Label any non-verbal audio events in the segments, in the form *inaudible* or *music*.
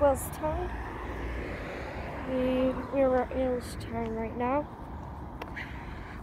Hi guys, welcome to Wales Town. We, we're at Earlstown right now.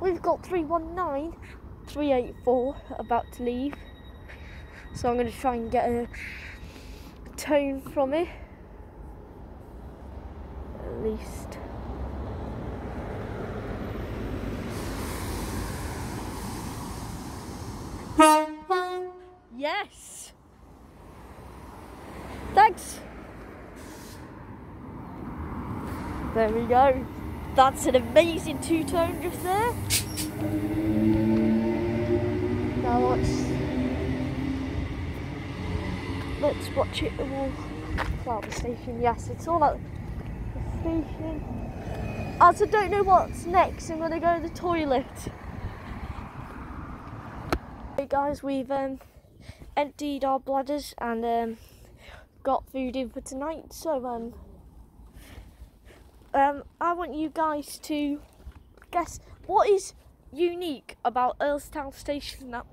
We've got 319, 384 about to leave. So I'm going to try and get a tone from it. At least. Yes! Thanks! There we go. That's an amazing two-tone just there. Now let's let's watch it all well the station, yes, it's all at the station. As I don't know what's next, I'm gonna go to the toilet. Hey guys, we've um, emptied our bladders and um, got food in for tonight. So um, um, I want you guys to guess what is unique about Earlstown Station that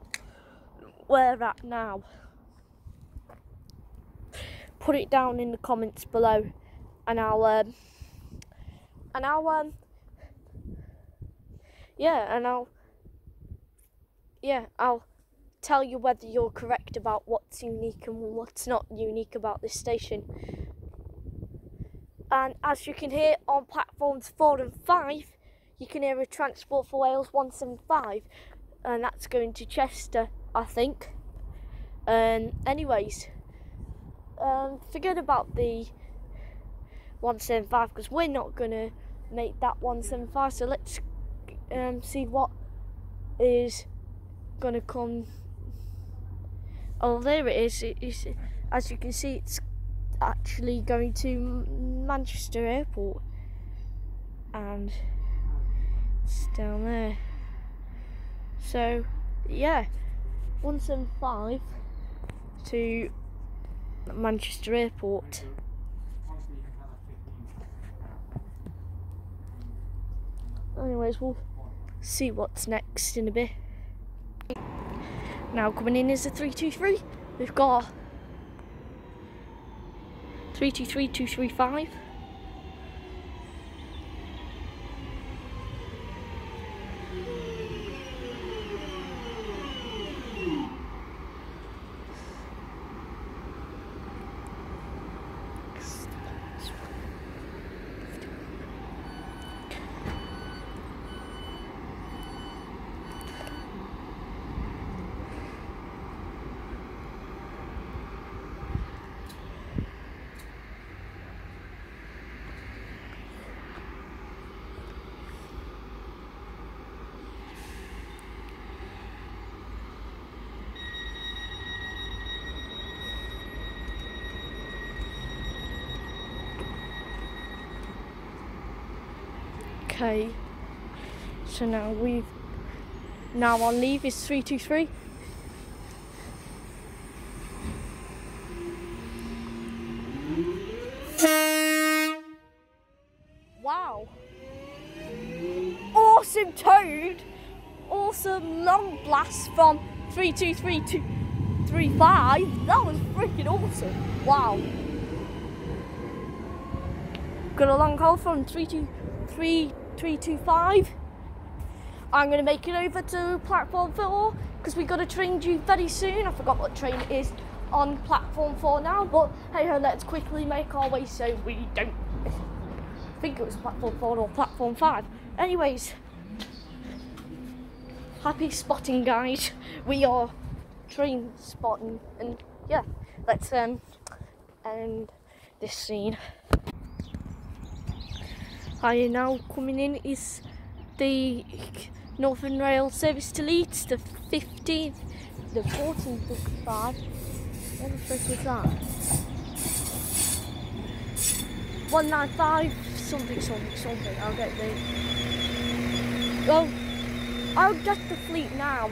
we're at now. Put it down in the comments below, and I'll um, and I'll um, yeah, and I'll yeah, I'll tell you whether you're correct about what's unique and what's not unique about this station. And as you can hear on platforms 4 and 5, you can hear a Transport for Wales 175, and that's going to Chester, I think. Um, anyways, um, forget about the 175 because we're not going to make that 175, so let's um, see what is going to come Oh, there it is. It is. As you can see, it's actually going to Manchester Airport, and it's down there. So, yeah, one seven five to Manchester Airport. Anyways, we'll see what's next in a bit. Now coming in is a 323. We've got 323, Okay. So now we've now our leave is three two three. Wow. Awesome toad. Awesome long blast from 323 to 35. That was freaking awesome. Wow. Got a long call from 323 325. I'm going to make it over to platform 4 because we've got a train due very soon. I forgot what train it is on platform 4 now, but hey ho, let's quickly make our way so we don't I think it was platform 4 or platform 5. Anyways, happy spotting guys. We are train spotting and yeah, let's um end this scene. Hi, now coming in is the Northern Rail service to Leeds, the 15th, the 14th of 5. What the frick was that? 195 something, something, something. I'll get the. Well, I'll get the fleet now.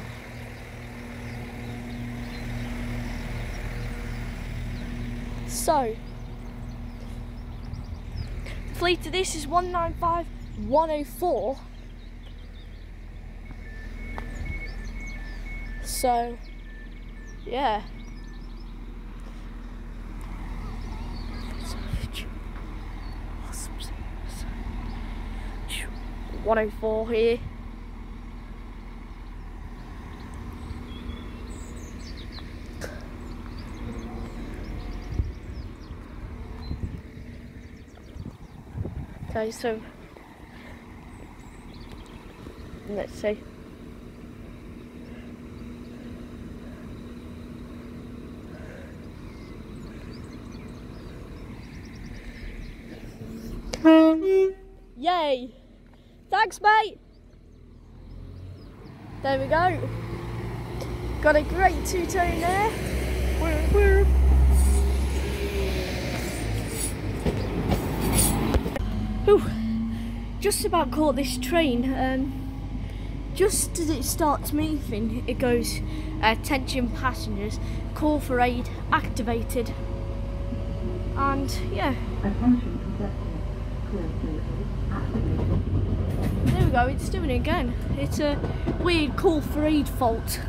So, to this is 195, 104. So, yeah. One oh four here. Okay, so let's see. Yay! Thanks, mate! There we go. Got a great two-tone there. Whew. Just about caught this train. Um, just as it starts moving, it goes, uh, attention passengers, call for aid activated. And yeah. There we go, it's doing it again. It's a weird call for aid fault.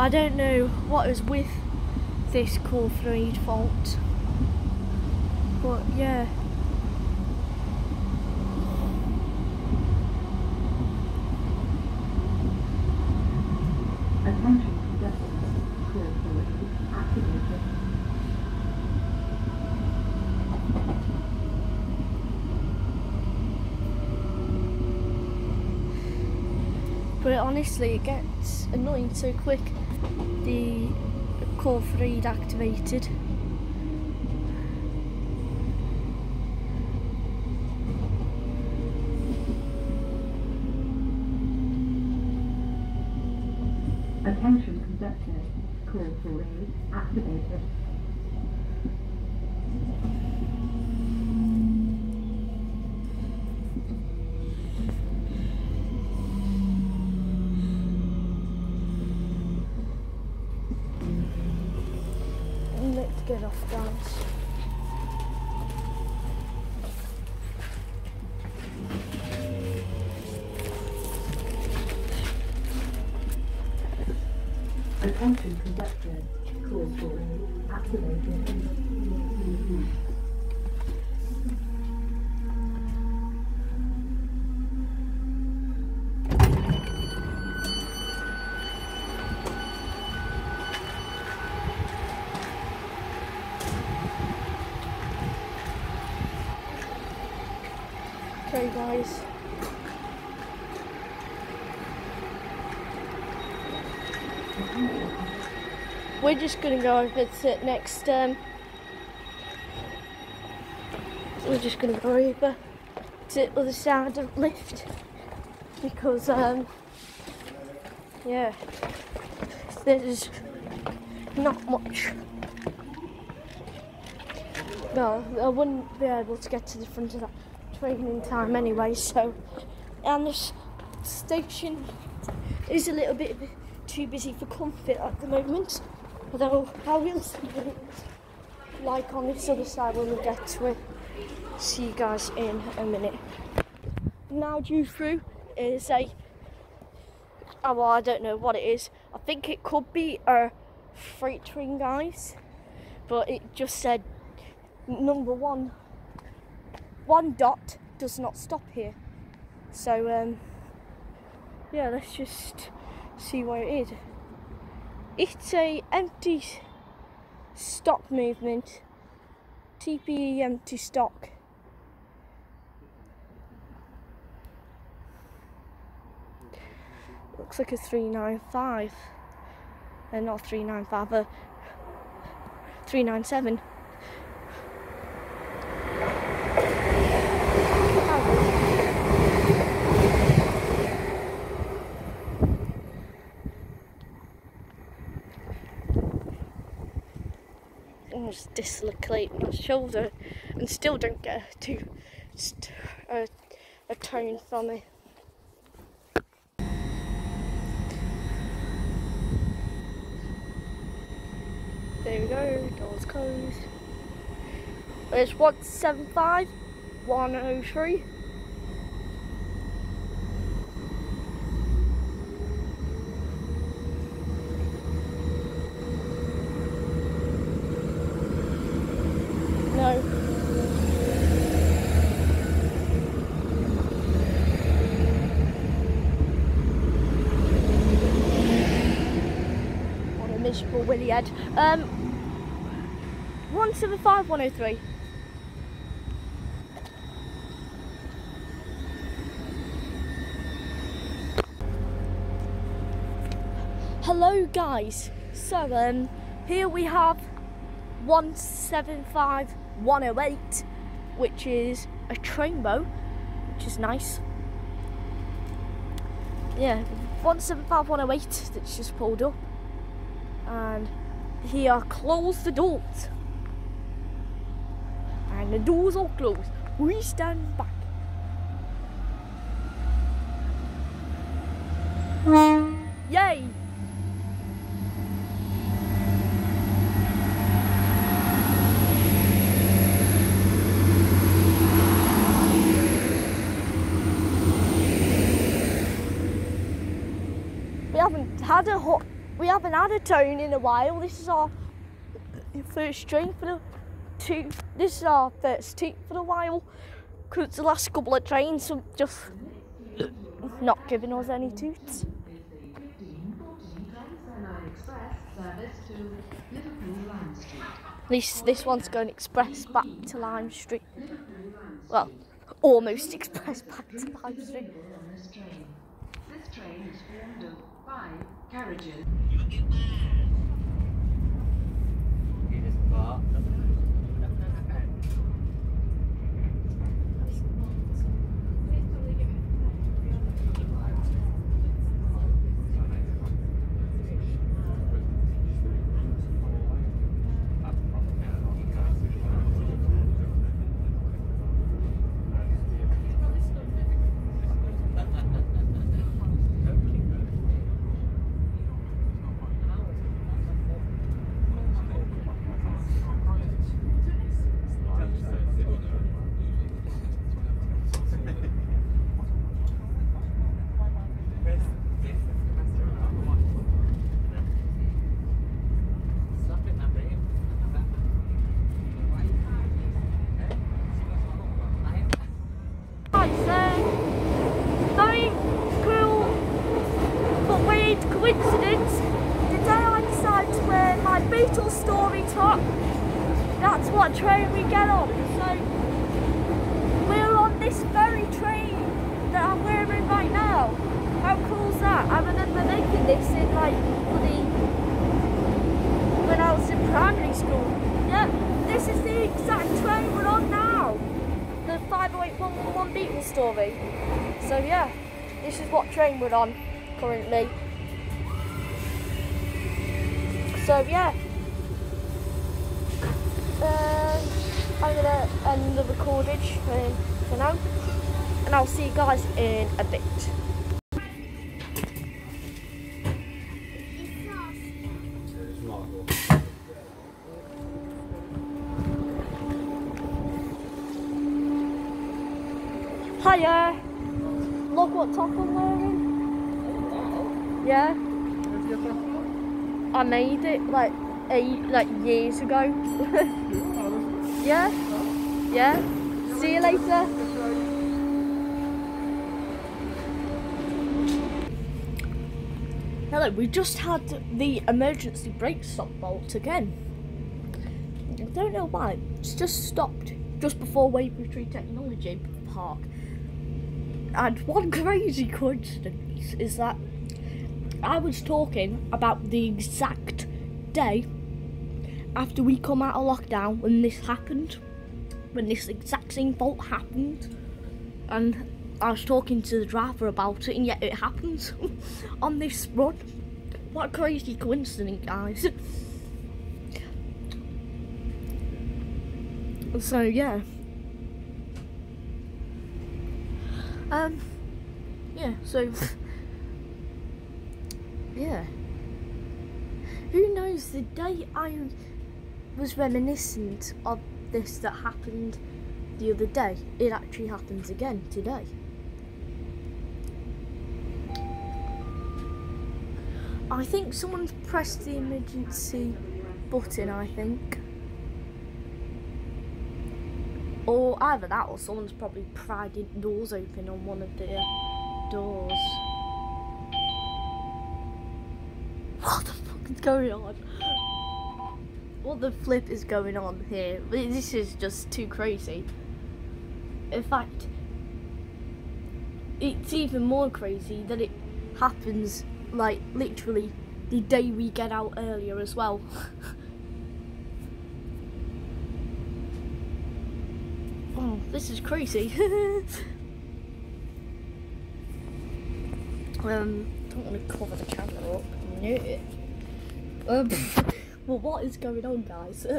I don't know what is with this call for aid fault. But yeah. Attention conductor, clear for activated. But honestly, it gets annoying so quick. Call for activated. Attention conductor, call for activated. Okay guys. We're just gonna go over to next um we're just gonna go over to the other side of the lift because um yeah there's not much. Well I wouldn't be able to get to the front of that train in time anyway so and this station is a little bit too busy for comfort at the moment although I will see like on this other side when we get to it. See you guys in a minute. Now due through is a oh well I don't know what it is. I think it could be a freight train guys. But it just said number one one dot does not stop here. So um yeah let's just see where it is it's a empty stock movement. TPE empty stock. Looks like a 395 and uh, not 395 a uh, 397 almost dislocate my shoulder and still don't get a, to, a, a tone from it. There we go, doors closed. It's 175, 103. For Willie Head. Um, 175 103. Hello guys. So um here we have 175 108 which is a trainbow which is nice. Yeah, 175 108 that's just pulled up and here close the doors and the doors are closed. We stand back. Yay! We haven't had a hot, we haven't had a tone in a while. This is our first train for the two. This is our first toot for a while because the last couple of trains have just not giving us any toots. This this one's going express back to Lime Street. Well, almost *laughs* express back to Lime Street. This train is formed of five carriages. Right, so very cool but weird coincidence. The day I decided to wear my Beatles story top, that's what train we get on. So we're on this very train that I'm wearing right now. How cool is that? I remember making this in like bloody when I was in primary school. Yeah, this is the exact train we're on now the 50811 Beatles story. So yeah, this is what train we're on currently. So yeah, um, I'm gonna end the recordage for, for now, and I'll see you guys in a bit. Hiya! Look what top I'm wearing. Yeah. I made it like eight like years ago. *laughs* yeah. Yeah. See you later. Hello, we just had the emergency brake stop bolt again. I don't know why. It's just stopped just before Wavertree Technology Park. And one crazy coincidence is that I was talking about the exact day after we come out of lockdown when this happened, when this exact same fault happened, and I was talking to the driver about it, and yet it happens *laughs* on this run. What a crazy coincidence, guys. so yeah. Um, yeah, so, *laughs* yeah. Who knows, the day I was reminiscent of this that happened the other day, it actually happens again today. I think someone's pressed the emergency button, I think. Or either that or someone's probably pried doors open on one of the doors. What the fuck is going on? What the flip is going on here? This is just too crazy. In fact, it's even more crazy that it happens like literally the day we get out earlier as well. *laughs* oh, this is crazy. *laughs* um, don't want to cover the camera up. No. Um, *laughs* well, what is going on, guys? *laughs*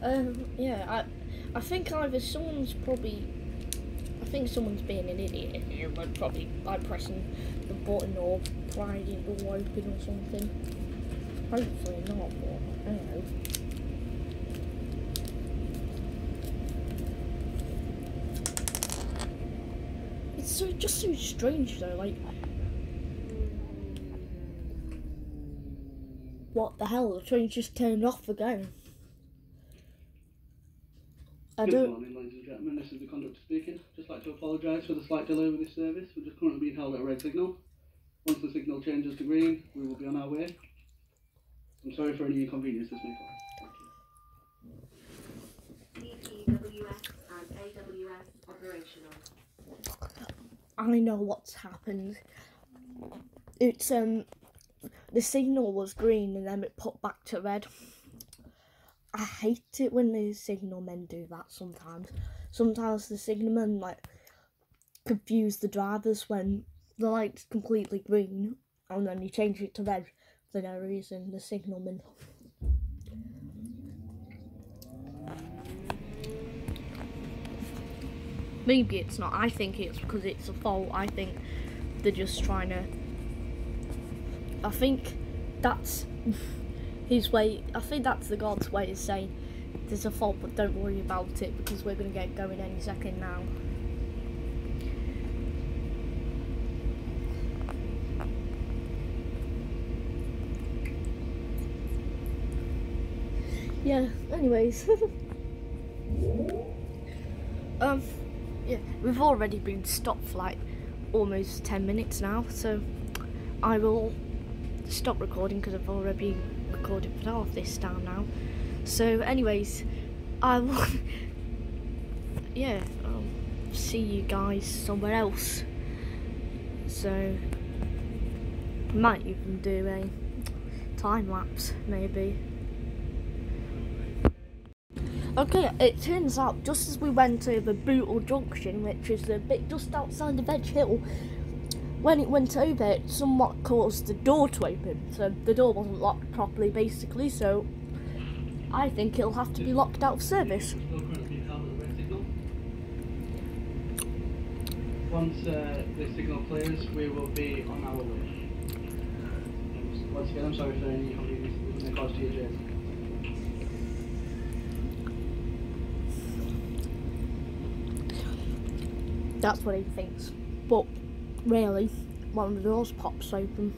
Um, um, yeah, I, I think either someone's probably, I think someone's being an idiot here, but probably by pressing the button or prying it all open or something. Hopefully not, but I don't know. It's so just so strange though, like what the hell? The train just turned off again. I Good don't. morning, ladies and gentlemen. This is the conductor speaking. Just like to apologise for the slight delay with this service. We're just currently being held at a red signal. Once the signal changes to green, we will be on our way. I'm sorry for any inconvenience this may cause. Thank you. TPWS and AWS operational. I know what's happened. It's um the signal was green and then it put back to red. I hate it when the signal men do that sometimes. Sometimes the signalmen like confuse the drivers when the light's completely green and then you change it to red for no reason, the signalman. Maybe it's not. I think it's because it's a fault. I think they're just trying to. I think that's his way. I think that's the God's way of saying there's a fault, but don't worry about it because we're going to get going any second now. Yeah, anyways. *laughs* um, yeah, we've already been stopped for like almost 10 minutes now, so I will stop recording because I've already recorded for half this time now. So, anyways, I *laughs* will, yeah, I'll see you guys somewhere else. So, might even do a time lapse, maybe. Okay, it turns out just as we went over Bootle Junction, which is a bit just outside of Edge Hill, when it went over, it somewhat caused the door to open. So the door wasn't locked properly, basically. So I think it'll have to be locked out of service. Still currently being held at the red signal. Once uh, the signal clears, we will be on our way. Once again, I'm sorry for any inconvenience this may cause to your journey. That's what he thinks. But really, one of the doors pops open.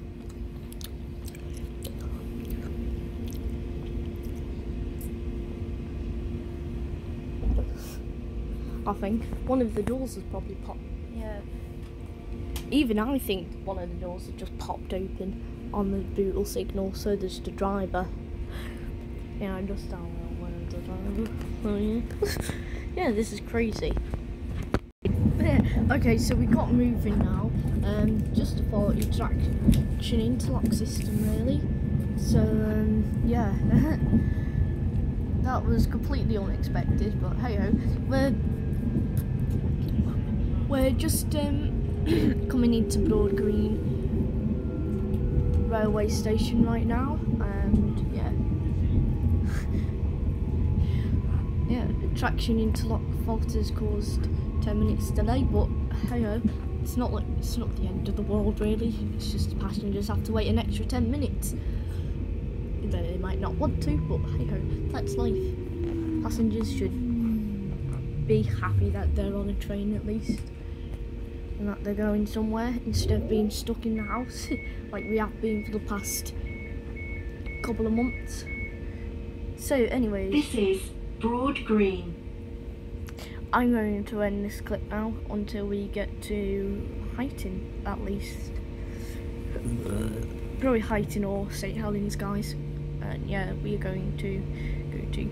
I think one of the doors has probably popped. Yeah. Even I think one of the doors has just popped open on the bootle signal. So there's the driver. Yeah, I just don't know one of the driver. Oh yeah. *laughs* yeah, this is crazy. Okay, so we got moving now. Um, just a faulty traction interlock system, really. So, um, yeah, *laughs* that was completely unexpected, but hey ho, we're we're just um, *clears throat* coming into Broad Green railway station right now, and yeah, *laughs* yeah, traction interlock fault has caused 10 minutes delay, but hey ho, it's not like it's not the end of the world really. It's just passengers have to wait an extra 10 minutes. They might not want to, but hey ho, that's life. Passengers should be happy that they're on a train at least. And that they're going somewhere instead of being stuck in the house *laughs* like we have been for the past couple of months. So anyways This is Broad Green. I'm going to end this clip now until we get to Huyton, at least. Uh. Probably Huyton or St Helens, guys. And yeah, we are going to go to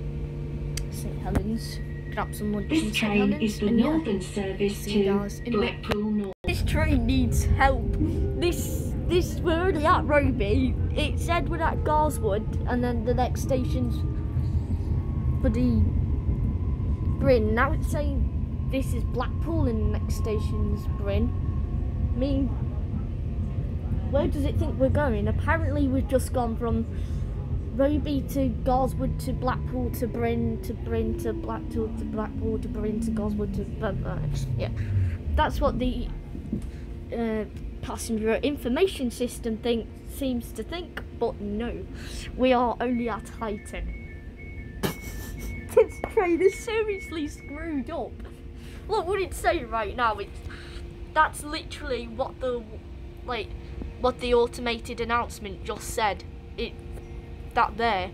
St Helens, grab some lunch This in St train Helens, is the and yeah, northern service see you guys in a. Blackpool North. This train needs help. This this we're already at Roby. It said we're at Garswood, and then the next station's bloody Bryn. Now it's saying this is Blackpool, and the next station's Bryn. I mean, where does it think we're going? Apparently, we've just gone from Roby to Garswood to Blackpool to Bryn to Bryn to Blackpool to Blackpool to Bryn to Garswood to yeah. That's what the uh, passenger information system think seems to think, but no, we are only at Huyton. This train is seriously screwed up. Look what it's saying right now. It's that's literally what the like what the automated announcement just said. It that there.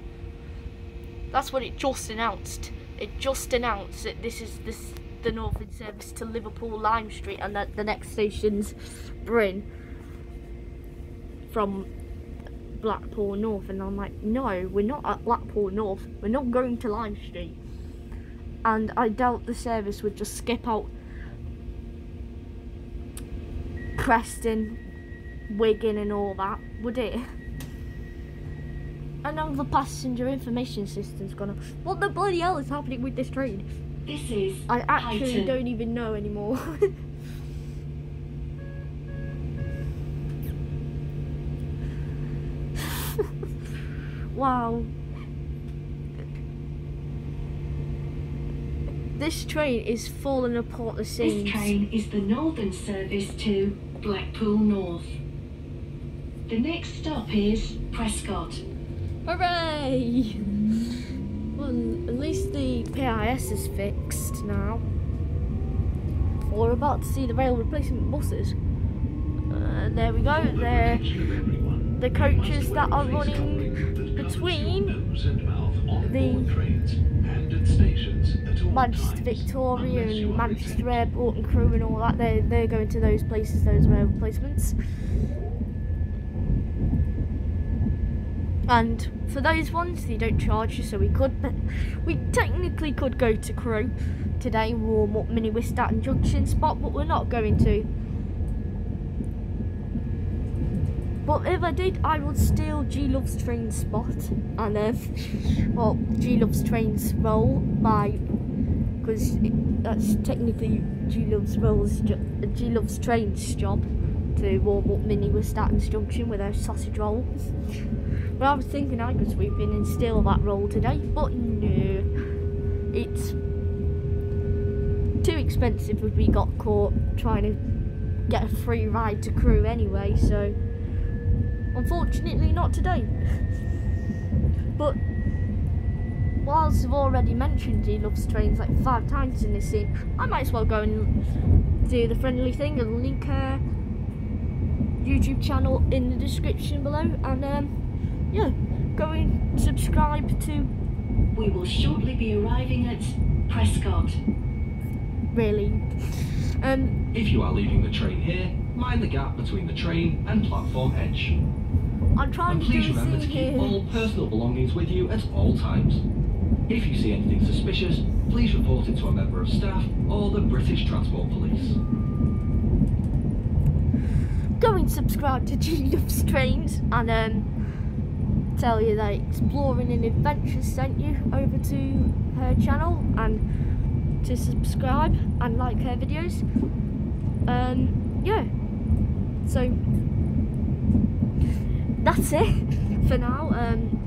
That's what it just announced. It just announced that this is this the northern service to Liverpool Lime Street and that the next station's Bryn from Blackpool North and I'm like, no, we're not at Blackpool North. We're not going to Lime Street. And I doubt the service would just skip out Preston, Wigan and all that, would it? And now the passenger information system's gonna. What the bloody hell is happening with this train? This is I actually Huyton. don't even know anymore. *laughs* wow. This train is falling apart the seams. This train is the northern service to Blackpool North. The next stop is Prescot. Hooray! Well, at least the PIS is fixed now. We're about to see the rail replacement buses. Uh, there we go. They're the coaches that are running between the Manchester Victoria and Manchester Airport and Crewe and all that. They're, they're going to those places, those rail replacements. And for those ones, they don't charge you, so we could, but we technically could go to Crewe today, warm up Mini Wistat and Junction spot, but we're not going to. But if I did, I would steal G Loves Trains spot, and um, well, G Loves Trains role by, because that's technically G Loves Rolls, jo- G Loves Trains job to warm up Mini with and Junction with their sausage rolls. But I was thinking I could sweep in and steal that roll today, but no. It's too expensive if we got caught trying to get a free ride to Crewe anyway, so unfortunately not today. but whilst I've already mentioned he loves trains like five times in this scene, I might as well go and do the friendly thing and link her YouTube channel in the description below and um yeah, go and subscribe to We will shortly be arriving at Prescot. really. Um, If you are leaving the train here, mind the gap between the train and platform edge. I'm trying And to please remember to keep all personal belongings with you at all times. If you see anything suspicious, please report it to a member of staff or the British Transport Police. Go and subscribe to G Loves Trains and um, tell you that Exploring and Adventures sent you over to her channel and to subscribe and like her videos. Um, yeah. So that's it for now. Um,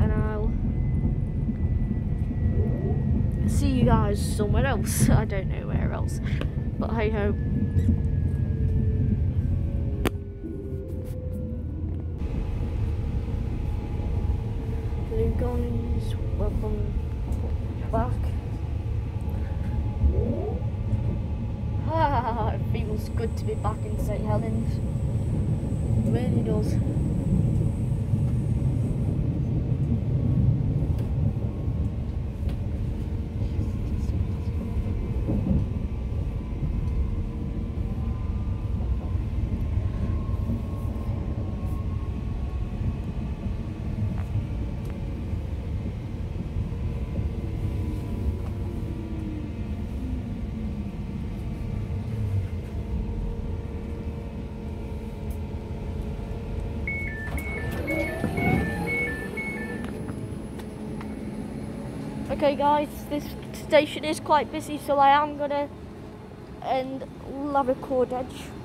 and I'll see you guys somewhere else. *laughs* I don't know where else. But hey ho. Blue guns, welcome back. Ah, it feels good to be back in St. Helens. It really does. Guys, this station is quite busy, so I am gonna end La Record Edge.